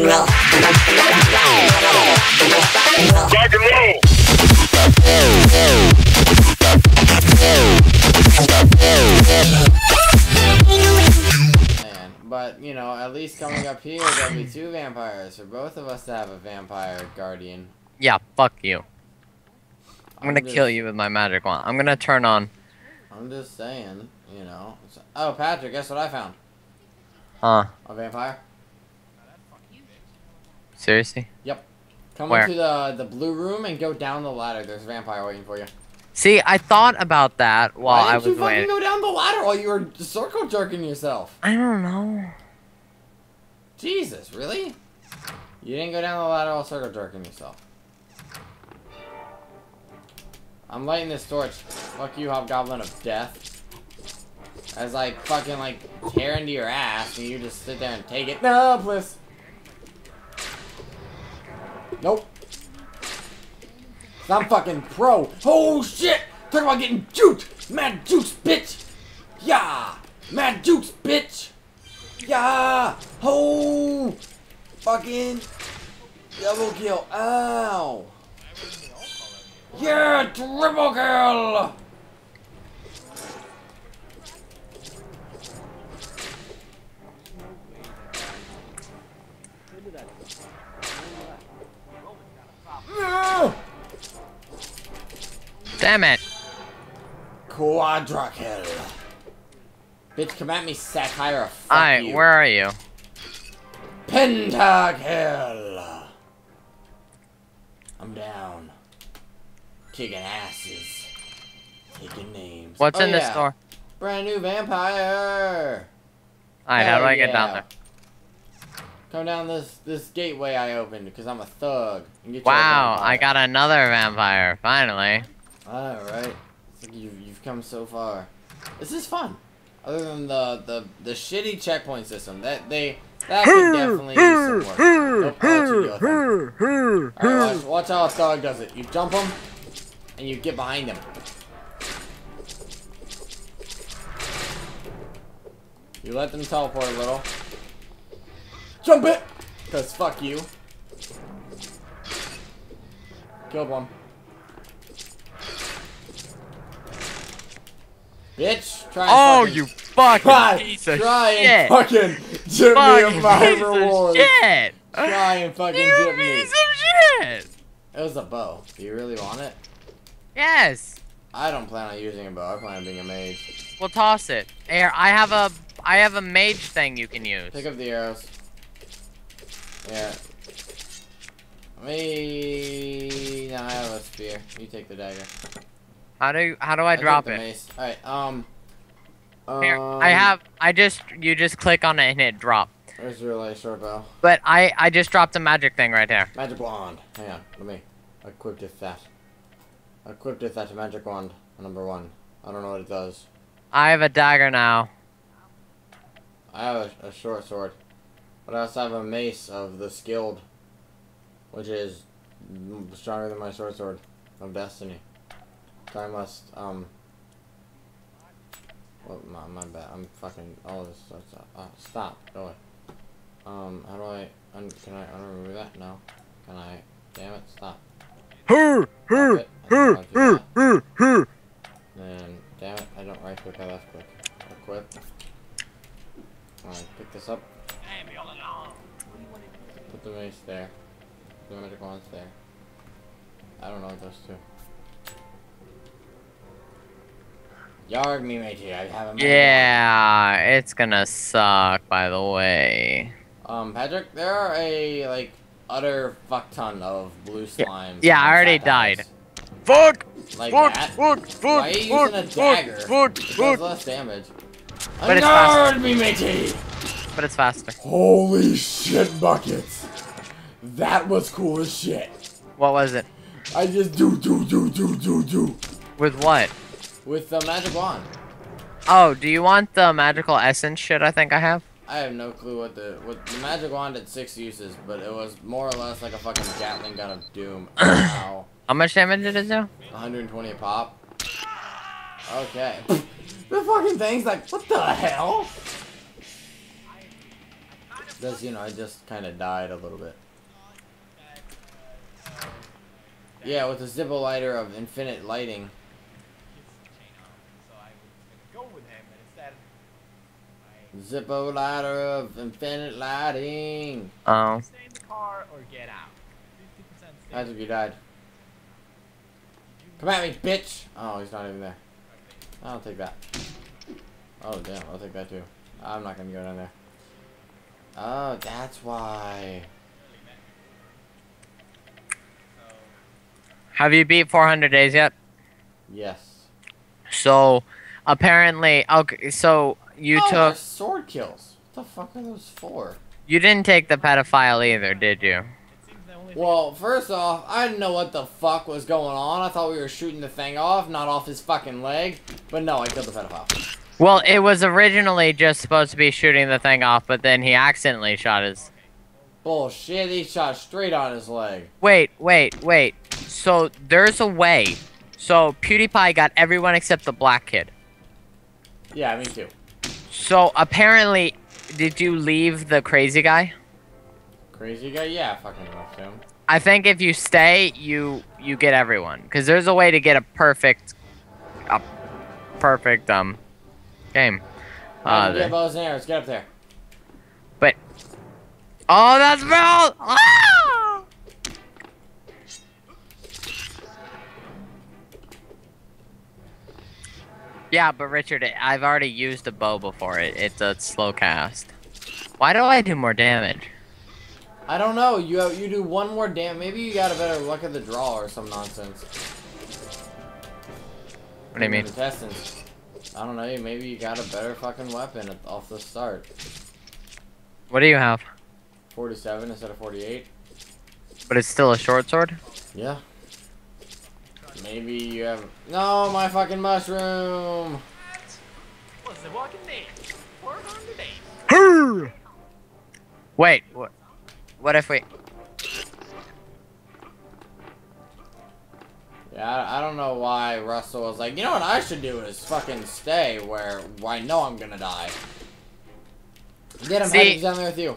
and roll. Rock and roll. Man, but you know, at least coming up here, there'll be two vampires for both of us to have a vampire guardian. Yeah, fuck you. I'm gonna just- kill you with my magic wand. I'm gonna turn on. I'm just saying, you know. Oh, Patrick, guess what I found? Huh? A vampire. Seriously? Yep. Come Where? into the the blue room and go down the ladder. There's a vampire waiting for you. See, I thought about that while I was waiting. Why didn't you fucking waiting. go down the ladder while you were circle jerking yourself? I don't know. Jesus, really? You didn't go down the ladder while circle jerking yourself. I'm lighting this torch. Fuck you, Hobgoblin of Death. As I fucking like tear into your ass and you just sit there and take it. No, please. Nope. 'Cause I'm fucking pro. Oh shit! Talk about getting juked! Mad jukes, bitch! Yeah! Mad jukes, bitch! Yeah! Oh! Fucking double kill. Ow! Yeah! Triple kill! No! Damn it! Quadra kill. Bitch, come at me, satire. Fuck Alright, where are you? Pentakill! I'm down. Kicking asses. Taking names. What's Oh, in this yeah. store? Brand new vampire! Alright, how do I get down there? Come down this this gateway I opened because I'm a thug. and get Wow, I got another vampire, finally. Alright. You've, you've come so far. This is fun. Other than the, the, the shitty checkpoint system. That they that could definitely use some work. Nope, I'll let you deal with them. Alright, watch, watch how a thug does it. You jump him, and you get behind him. You let them teleport a little. Jump it! Cause fuck you. Kill one. Bitch, try and Oh, fucking- you fucking try, piece of try shit! and fucking me fucking of my piece reward. of shit! Try and fucking you me. piece of shit! It was a bow. Do you really want it? Yes. I don't plan on using a bow. I plan on being a mage. We'll toss it. Here, I have a, I have a mage thing you can use. Pick up the arrows. Yeah. Me. No, I have a spear. You take the dagger. How do, how do I take drop it? Mace. All right. Um. Here, um, I have, I just, you just click on it and hit drop. Where's your light short bow? But I, I just dropped a magic thing right there. Magic wand. Hang on. Let me equip it that. Equipped it that magic wand. Number one. I don't know what it does. I have a dagger now. I have a, a short sword, but I also have a mace of the skilled, which is stronger than my short sword of destiny. I must um. Well, my, my bad. I'm fucking all this. Stuff. Uh, stop. Go away. Um, how do I? Un- can I unremove that? No. Can I? Damn it! Stop. It. I don't wanna. Then, damn it! I don't right click. I left click. Equip. Alright, pick this up. Put the mace there. The magic wand's there. I don't know what those two. Yarg me, matey. I have a magic Yeah, it's gonna suck, by the way. Um, Patrick, there are a, like, utter fuck ton of blue slimes. yeah, I already Fat died. House. Fuck! Like Fuck! that? Fuck! Fuck! Why are you fuck, using a fuck, dagger? Fuck! It does Fuck! less damage. But it's Unguard me, matey! But it's faster. Holy shit buckets! That was cool as shit. What was it? I just do do do do do do With what? With the magic wand. Oh, do you want the magical essence shit I think I have? I have no clue what the what the magic wand had six uses, but it was more or less like a fucking Gatling gun of doom. Ow. How much damage did it do? 120 a pop. Okay. the fucking thing's like, what the hell? Just, you know, I just kind of died a little bit. Yeah, with the Zippo lighter of infinite lighting. So I was gonna go with him, and instead, I Zippo lighter of infinite lighting. Oh. stay in the car or get out. 50% stay. Patrick, you died. Come at me, bitch! Oh, he's not even there. I'll take that. Oh, damn, I'll take that too. I'm not gonna go down there. Oh, that's why. Have you beat 400 days yet? Yes. So, apparently, okay. So you oh, took. sword kills. What the fuck are those for? You didn't take the pedophile either, did you? It seems the only thing- Well, first off, I didn't know what the fuck was going on. I thought we were shooting the thing off, not off his fucking leg. But no, I killed the pedophile. Well, it was originally just supposed to be shooting the thing off, but then he accidentally shot his. Bullshit, he shot straight on his leg. Wait, wait, wait. So there's a way. So PewDiePie got everyone except the black kid. Yeah, me too. So apparently, did you leave the crazy guy? Crazy guy? Yeah, I fucking left him. I think if you stay, you you get everyone. Cause there's a way to get a perfect, a perfect um, game. Uh, get bows and arrows, get up there. but oh, that's Mel! Ah! Yeah, but Richard, I've already used a bow before. It it's a slow cast. Why do I do more damage? I don't know. You have, you do one more damn. Maybe you got a better luck at the draw or some nonsense. What do you mean? Intestines. I don't know. Maybe you got a better fucking weapon at, off the start. What do you have? 47 instead of 48. But it's still a short sword. Yeah. Maybe you have. No, my fucking mushroom. Was the walking dead? 400 days. Wait, what? What if we? Yeah, I, I don't know why Russell was like, you know what I should do is fucking stay where, where I know I'm gonna die. Get him, See- down there with you.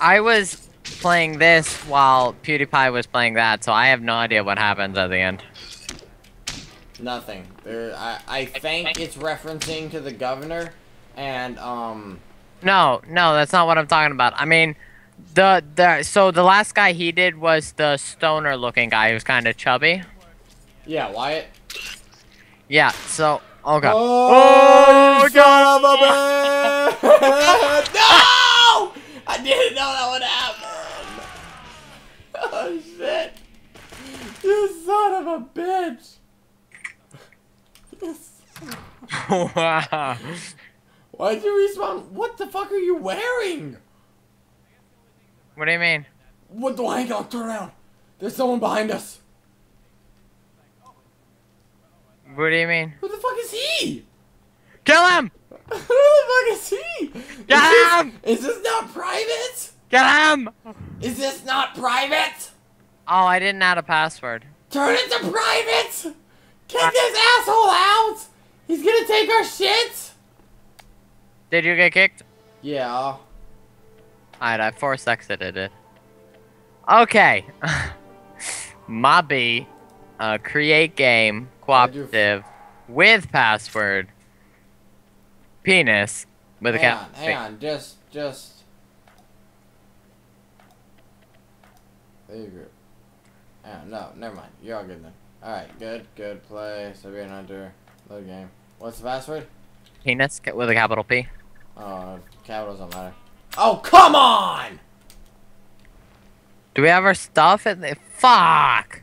I was playing this while PewDiePie was playing that, so I have no idea what happens at the end. Nothing. There, I, I think it's referencing to the governor, and um, No, no, that's not what I'm talking about. I mean, the the so the last guy he did was the stoner looking guy who's kind of chubby. yeah, Wyatt. Yeah. So okay. Oh, Oh, you son of a bitch! no! I didn't know that would happen. Oh shit! You son of a bitch! You son- wow. Why'd you respawn? What the fuck are you wearing? What do you mean? What the hang on? Turn around. There's someone behind us. What do you mean? Who the fuck is he? Kill him! Who the fuck is he? Is Get this, him! is this not private? Get him! Is this not private? Oh, I didn't add a password. Turn it to private! Get this asshole out! He's gonna take our shit! Did you get kicked? Yeah. Alright, I force exited it. Okay. Mobby, uh, create game, cooperative, with password, penis, with a hang cap. on, hang on, just, just. There you go. Yeah, no, never mind. You're all good then. Alright, good, good play. Siberian Hunter. Load game. What's the password? Penis with a capital P. Oh, capitals don't matter. Oh, come on! Do we have our stuff in the fuck?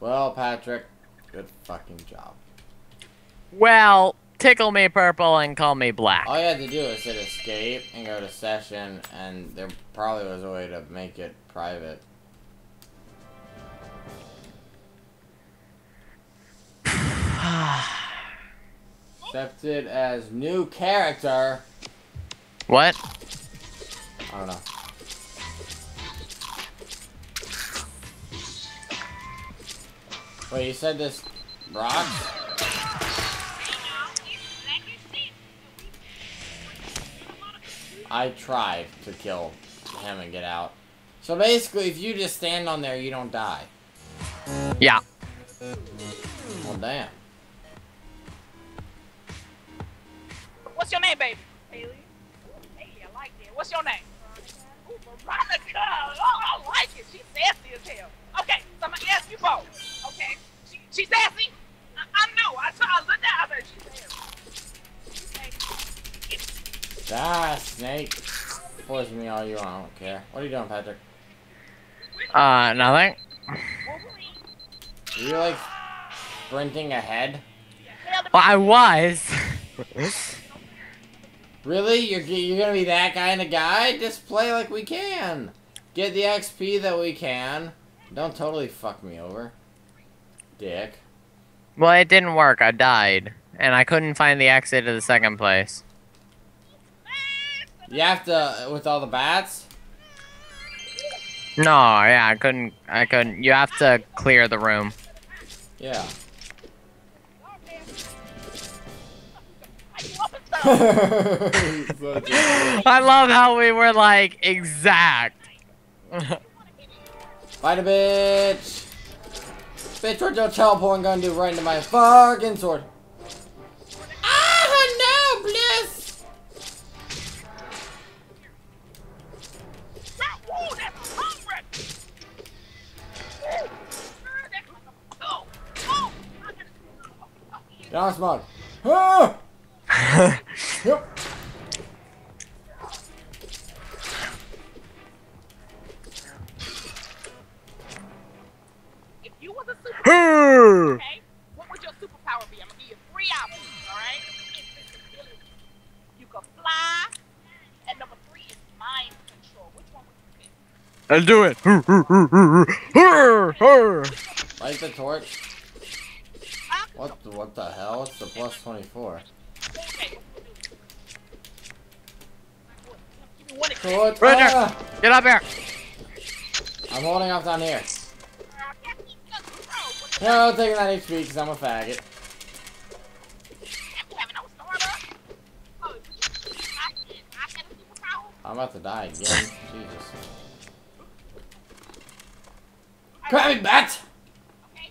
Well, Patrick, good fucking job. Well, tickle me purple and call me black. All you had to do was hit escape and go to session, and there probably was a way to make it private. Accepted as new character. What? I don't know. Wait, you said this rocks? I tried to kill him and get out. So basically, if you just stand on there, you don't die. Yeah. Well, damn. What's your name, baby? Haley. Hey, I like that. What's your name? Ooh, Veronica. Oh, I like it. She's sassy as hell. Okay, so I'm gonna ask you both. Okay, she, she's sassy. I, I know. I saw. I looked at her. She's sassy. Okay. Ah, snake. Poison me all you want, I don't care. What are you doing, Patrick? Uh, nothing. Wolverine. Are you like sprinting ahead? Hell, Well, I was. Really? You're, you're gonna be that kind of guy? Just play like we can. Get the XP that we can. Don't totally fuck me over. Dick. well, it didn't work. I died, and I couldn't find the exit to the second place. You have to, uh, with all the bats? No, yeah, I couldn't. I couldn't. You have to clear the room. Yeah. I love how we were like exact. Fight a bitch! Bitch, what your teleport gonna do right into my fucking sword? Ah, no, bliss! Ooh, that's hungry. Ooh. That's like a- oh, oh, I gotta- oh, yeah. Get on smog. Ah! Yep. If you was a super, okay, what would your superpower be? I'm gonna give you three options, all right? You can fly, and number three is mind control. Which one would you pick? I'll do it. Light the torch. What the, what the hell? It's the plus 24. Give me one example. Torch. Roger. Ah! Get up here. I'm holding off down here. Captain, just throw. What the- No, I'm taking that HP because I'm a faggot. You having no starter? Oh, I said I had a superpower. I'm about to die again. Jesus. Grab me, bat! Okay.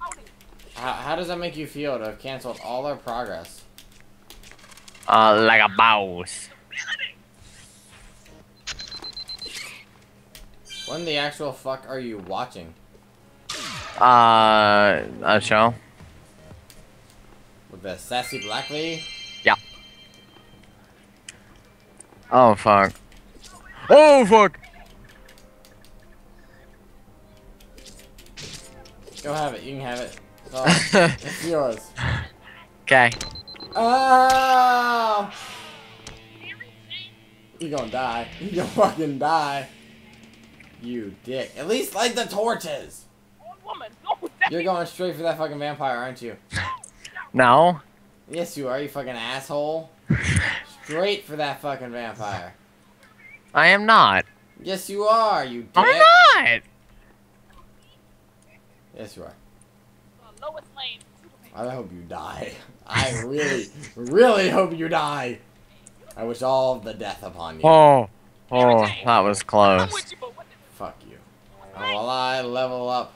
Hold it. How, how does that make you feel to have canceled all our progress? Uh, like a mouse. When the actual fuck are you watching? Uh, a show. With the sassy black lady? Yeah. Oh fuck. Oh fuck. Go have it. You can have it. It's, yours. Okay. Oh! You gonna die. You gonna fucking die. You dick. At least light the torches! Woman, go. You're going straight for that fucking vampire, aren't you? No. Yes, you are, you fucking asshole. Straight for that fucking vampire. I am not. Yes, you are, you dick. I'm not. Yes, you are. Lois Lane. Superman. I hope you die. I really, really hope you die. I wish all the death upon you. Oh. Oh, that was I'm close. While I level up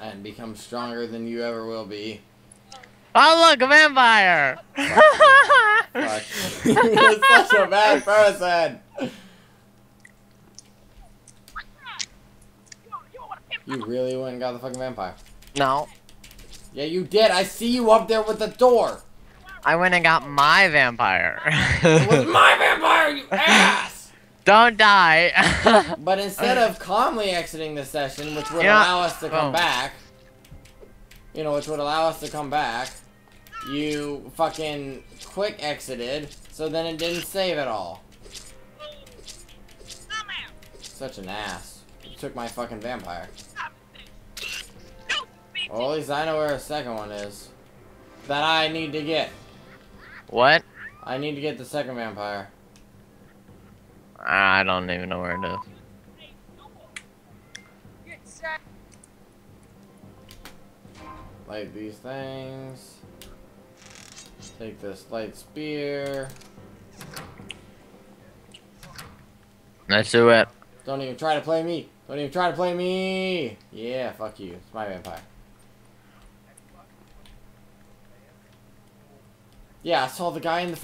and become stronger than you ever will be, Oh look, a vampire. fuck. You're such a bad person. You don't, you don't want to pimp You really went and got the fucking vampire. no. Yeah, you did. I see you up there with the door. I went and got my vampire. It was my vampire, you ass! Don't die. But instead of calmly exiting the session, which would Yeah. allow us to come Oh. back, you know, which would allow us to come back, you fucking quick exited, so then it didn't save at all. Such an ass. You took my fucking vampire. Stop it. No, bitch. Well, at least I know where a second one is. That I need to get. what? I need to get the second vampire. I don't even know where it is. Light these things. Take this light spear. Let's do it. Don't even try to play me. Don't even try to play me. Yeah, fuck you. It's my vampire. Yeah, I saw the guy in the